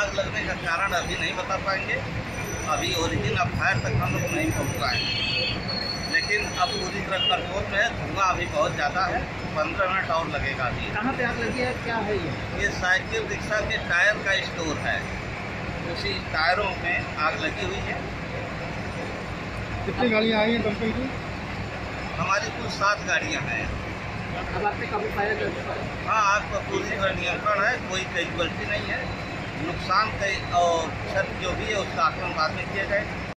आग लगने का कारण अभी नहीं बता पाएँगे। अभी ओरिजिन ऑफ़ फायर तक हम लोग नहीं पहुँच पाए। लेकिन अब पूरी तरह कंट्रोल में है धुआँ अभी बहुत ज़्यादा है। पंद्रह मिनट और लगेगा अभी। कहाँ पे आग लगी है? क्या है ये? ये साइकिल रिक्शा के टायर का स्टोर है। उसी टायरों में आग लगी हुई है। कितनी गाड़ियाँ आई हैं दमकल की? हमारी कुल सात गाड़ियाँ हैं। अब आपने काबू पाया कर हाँ आग पर पूरी तरह नियंत्रण है कोई कैजुअल्टी नहीं है। नुकसान और क्षति जो भी है उसका आकलन बाद में किया जाए।